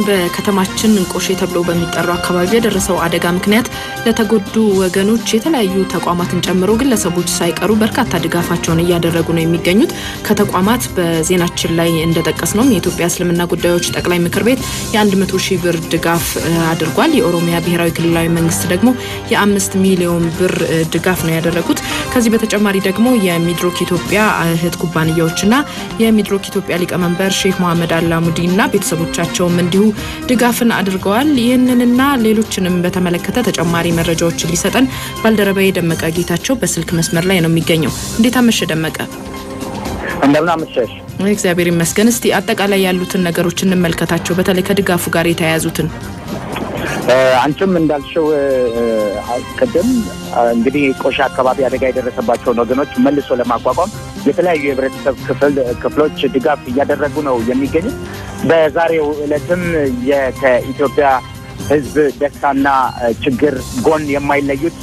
በከተማችን ቆሼ ተብሎ በሚጠራው አካባቢ በደረሰው አደጋ ምክንያት ለተጎዱ ወገኖች የተለያዩ ተቋማትን ጨምሮ ግለሰቦች ሳይቀሩ በርካታ ድጋፋቸውን እያደረጉ ነው የሚገኙት። ከተቋማት በዜናችን ላይ እንደጠቀስ ነው የኢትዮጵያ እስልምና ጉዳዮች ጠቅላይ ምክር ቤት የ100 ሺህ ብር ድጋፍ አድርጓል። የኦሮሚያ ብሔራዊ ክልላዊ መንግስት ደግሞ የአምስት ሚሊዮን ብር ድጋፍ ነው ያደረጉት። ከዚህ በተጨማሪ ደግሞ የሚድሮክ ኢትዮጵያ እህት ኩባንያዎችና የሚድሮክ ኢትዮጵያ ሊቀመንበር ሼክ መሐመድ አላሙዲና ቤተሰቦቻቸውም እንዲሁ ድጋፍን አድርገዋል። ይህንንና ሌሎችንም በተመለከተ ተጨማሪ መረጃዎችን ሊሰጠን ባልደረባዬ ደመቀ ጌታቸው በስልክ መስመር ላይ ነው የሚገኘው። እንዴት አመሸ ደመቀ? እንደምን አመሸሽ። እግዚአብሔር ይመስገን። እስቲ አጠቃላይ ያሉትን ነገሮች እንመልከታቸው፣ በተለይ ከድጋፉ ጋር የተያያዙትን። አንቺም እንዳልሽው ቅድም እንግዲህ ቆሻ አካባቢ አደጋ የደረሰባቸውን ወገኖች መልሶ ለማቋቋም የተለያዩ የህብረተሰብ ክፍሎች ድጋፍ እያደረጉ ነው የሚገኙት። በዛሬው ዕለትም ከኢትዮጵያ ሕዝብ ደስታና ችግር ጎን የማይለዩት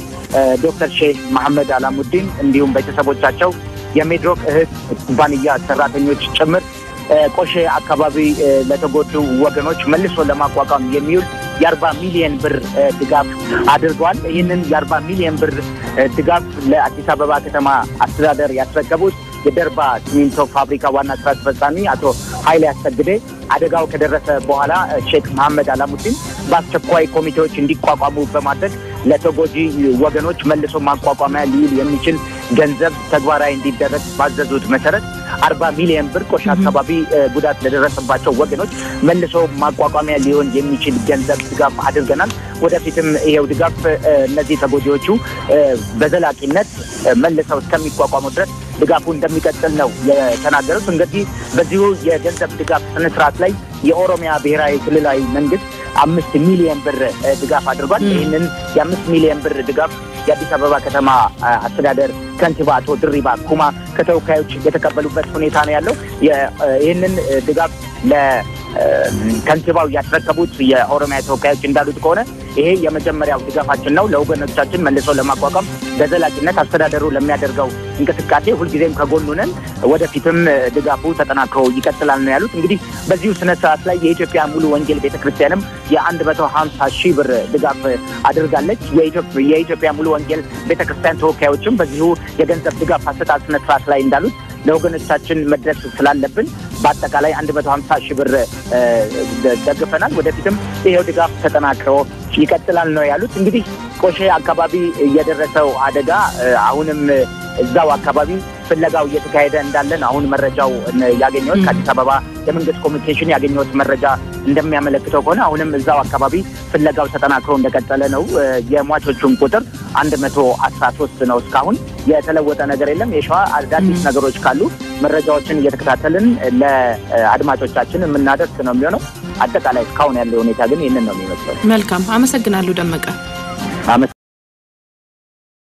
ዶክተር ሼህ መሐመድ አላሙዲን እንዲሁም ቤተሰቦቻቸው የሚድሮክ እህት ኩባንያ ሰራተኞች ጭምር ቆሼ አካባቢ ለተጎዱ ወገኖች መልሶ ለማቋቋም የሚውል የአርባ ሚሊዮን ብር ድጋፍ አድርገዋል። ይህንን የአርባ ሚሊዮን ብር ድጋፍ ለአዲስ አበባ ከተማ አስተዳደር ያስረከቡት የደርባ ሲሚንቶ ፋብሪካ ዋና ስራ አስፈጻሚ አቶ ኃይሌ አሰግዴ አደጋው ከደረሰ በኋላ ሼክ መሐመድ አላሙዲን በአስቸኳይ ኮሚቴዎች እንዲቋቋሙ በማድረግ ለተጎጂ ወገኖች መልሶ ማቋቋሚያ ሊውል የሚችል ገንዘብ ተግባራዊ እንዲደረግ ባዘዙት መሰረት አርባ ሚሊዮን ብር ቆሻ አካባቢ ጉዳት ለደረሰባቸው ወገኖች መልሶ ማቋቋሚያ ሊሆን የሚችል ገንዘብ ድጋፍ አድርገናል። ወደፊትም ይሄው ድጋፍ እነዚህ ተጎጂዎቹ በዘላቂነት መልሰው እስከሚቋቋሙ ድረስ ድጋፉ እንደሚቀጥል ነው የተናገሩት። እንግዲህ በዚሁ የገንዘብ ድጋፍ ስነስርዓት ላይ የኦሮሚያ ብሔራዊ ክልላዊ መንግስት አምስት ሚሊዮን ብር ድጋፍ አድርጓል። ይህንን የአምስት ሚሊዮን ብር ድጋፍ የአዲስ አበባ ከተማ አስተዳደር ከንቲባ አቶ ድሪባ ኩማ ከተወካዮች የተቀበሉበት ሁኔታ ነው ያለው። ይህንን ድጋፍ ለከንቲባው ያስረከቡት የኦሮሚያ ተወካዮች እንዳሉት ከሆነ ይሄ የመጀመሪያው ድጋፋችን ነው። ለወገኖቻችን መልሶ ለማቋቋም በዘላቂነት አስተዳደሩ ለሚያደርገው እንቅስቃሴ ሁልጊዜም ከጎኑ ነን፣ ወደፊትም ድጋፉ ተጠናክሮ ይቀጥላል ነው ያሉት። እንግዲህ በዚሁ ስነ ስርዓት ላይ የኢትዮጵያ ሙሉ ወንጌል ቤተክርስቲያንም የአንድ መቶ ሀምሳ ሺህ ብር ድጋፍ አድርጋለች። የኢትዮጵያ ሙሉ ወንጌል ቤተክርስቲያን ተወካዮችም በዚሁ የገንዘብ ድጋፍ አሰጣጥ ስነ ስርዓት ላይ እንዳሉት ለወገኖቻችን መድረስ ስላለብን በአጠቃላይ አንድ መቶ ሀምሳ ሺህ ብር ደግፈናል። ወደፊትም ይሄው ድጋፍ ተጠናክሮ ይቀጥላል ነው ያሉት። እንግዲህ ቆሼ አካባቢ የደረሰው አደጋ አሁንም እዛው አካባቢ ፍለጋው እየተካሄደ እንዳለን አሁን መረጃው ያገኘሁት ከአዲስ አበባ የመንግስት ኮሚኒኬሽን ያገኘሁት መረጃ እንደሚያመለክተው ከሆነ አሁንም እዛው አካባቢ ፍለጋው ተጠናክሮ እንደቀጠለ ነው። የሟቾቹም ቁጥር አንድ መቶ አስራ ሶስት ነው። እስካሁን የተለወጠ ነገር የለም። የሸዋ አዳዲስ ነገሮች ካሉ መረጃዎችን እየተከታተልን ለአድማጮቻችን የምናደርስ ነው የሚሆነው። አጠቃላይ እስካሁን ያለው ሁኔታ ግን ይህንን ነው የሚመስለው። መልካም አመሰግናለሁ ደመቀ።